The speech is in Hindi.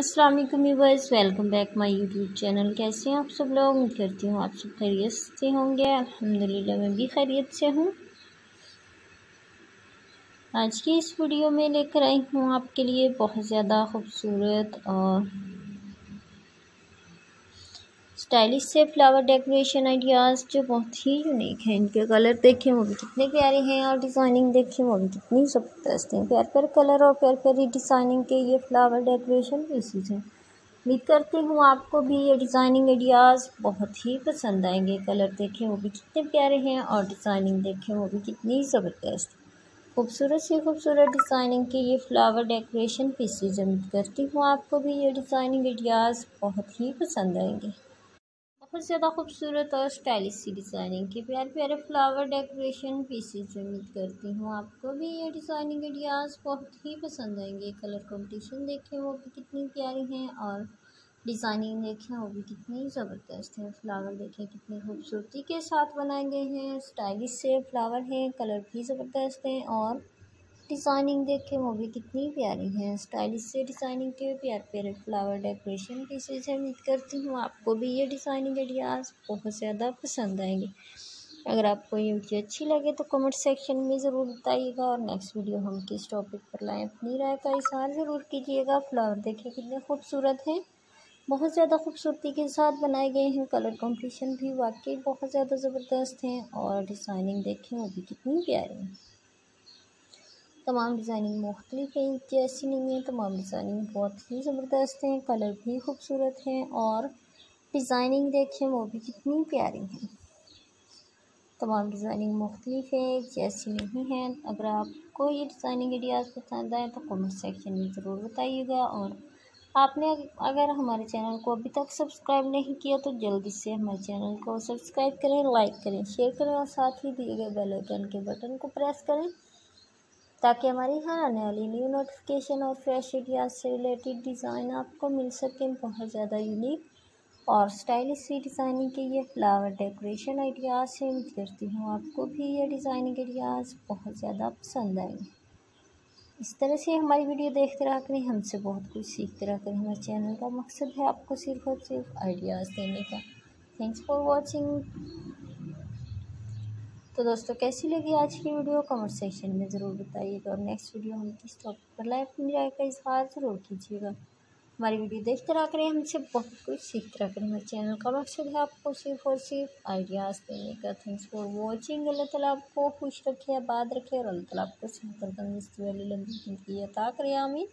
अस्सलाम वालेकुम welcome back my YouTube channel कैसे हैं आप सब लोग? उम्मीद करती हूँ आप सब खैरियत से होंगे। अल्हम्दुलिल्लाह, मैं भी खैरियत से हूँ। आज की इस वीडियो में लेकर आई हूँ आपके लिए बहुत ज़्यादा खूबसूरत और स्टाइलिश से फ्लावर डेकोरेशन आइडियाज़ जो बहुत ही यूनिक हैं। इनके कलर देखें, वो भी कितने प्यारे हैं और डिज़ाइनिंग देखें, वो भी कितनी ज़बरदस्त हैं। प्यार प्यार कलर और प्यार प्यारी डिज़ाइनिंग के ये फ्लावर डेकोरेशन पीसीज हैं उम्मीद करती हूँ आपको भी ये डिज़ाइनिंग आइडियाज़ बहुत ही पसंद आएँगे। कलर देखें, वो भी कितने प्यारे हैं और डिज़ाइनिंग देखें, वो भी कितनी ज़बरदस्त। खूबसूरत से खूबसूरत डिज़ाइनिंग के ये फ्लावर डेकोरेशन पीसीज उम्मीद करती हूँ आपको भी ये डिज़ाइनिंग आइडियाज़ बहुत ही पसंद आएँगे। बहुत ज़्यादा खूबसूरत और स्टाइलिश सी डिज़ाइनिंग के प्यारे प्यारे फ्लावर डेकोरेशन पीसेज उम्मीद करती हूँ, आपको भी ये डिज़ाइनिंग आइडियाज़ बहुत ही पसंद आएँगे। कलर कॉम्पिटिशन देखें, वो भी कितनी प्यारी हैं और डिज़ाइनिंग देखें, वो भी कितनी ज़बरदस्त है। फ्लावर देखें, कितनी खूबसूरती के साथ बनाए गए हैं। स्टाइलिश से फ्लावर हैं कलर भी ज़बरदस्त हैं और डिज़ाइनिंग देखें, वो भी कितनी प्यारी है। स्टाइलिश से डिज़ाइनिंग के प्यार, प्यारे फ्लावर डेकोरेशन पीसेज उम्मीद करती हूँ आपको भी ये डिज़ाइनिंग आइडियाज़ बहुत ज़्यादा पसंद आएँगे। अगर आपको ये वीडियो अच्छी लगे तो कमेंट सेक्शन में ज़रूर बताइएगा और नेक्स्ट वीडियो हम किस टॉपिक पर लाएँ, अपनी राय का इजहार ज़रूर कीजिएगा। फ्लावर देखें कितने खूबसूरत हैं। बहुत ज़्यादा खूबसूरती के साथ बनाए गए हैं। कलर कॉम्पिटिशन भी वाकई बहुत ज़्यादा ज़बरदस्त हैं और डिज़ाइनिंग देखें वो भी कितनी प्यारी है। तमाम डिज़ाइनिंग मुख्तलिफ़ है, जैसी नहीं है, तमाम डिज़ाइनिंग बहुत ही ज़बरदस्त हैं, कलर भी खूबसूरत हैं और डिज़ाइनिंग देखें वो भी कितनी प्यारी हैं। तमाम डिज़ाइनिंग मुख्तलिफ़ है, जैसी नहीं है। अगर आपको ये डिज़ाइनिंग आइडियाज़ पसंद आए तो कमेंट सेक्शन में ज़रूर बताइएगा और आपने अगर हमारे चैनल को अभी तक सब्सक्राइब नहीं किया तो जल्दी से हमारे चैनल को सब्सक्राइब करें, लाइक करें, शेयर करें और साथ ही दिए गए बेल आइकन के बटन को प्रेस करें। ताकि हमारी हर आने वाली न्यू नोटिफिकेशन और फ्रेश आइडियाज़ से रिलेटेड डिज़ाइन आपको मिल सके बहुत ज़्यादा यूनिक और स्टाइलिश सी डिज़ाइनिंग के ये फ्लावर डेकोरेशन आइडियाज़ से उम्मीद करती हूँ आपको भी ये डिज़ाइनिंग आइडियाज़ बहुत ज़्यादा पसंद आएँगे। इस तरह से हमारी वीडियो देखते रहा करें हमसे बहुत कुछ सीखते रहा करें हमारे चैनल का मकसद है आपको सिर्फ़ और सिर्फ़ आइडियाज़ देने का। थैंक्स फॉर वॉचिंग तो दोस्तों, कैसी लगी आज की वीडियो? कमेंट सेक्शन में ज़रूर बताइएगा। और नेक्स्ट वीडियो हम किस टॉपिक पर लाइव अपनी राय का इजहार ज़रूर कीजिएगा। हमारी वीडियो देखते रहा करें, हमसे बहुत कुछ सीखते रहा करें। हमारे चैनल का मकसद है आपको सिर्फ़ और सिर्फ़ आइडियाज़ देने का। थैंक्स फॉर वॉचिंग अल्लाह ताला आपको खुश रखे, आबाद रखे और अल्लाह ताला आपको सेहत तंदुरुस्ती वाली लंबी ज़िंदगी अता करें। आमीन।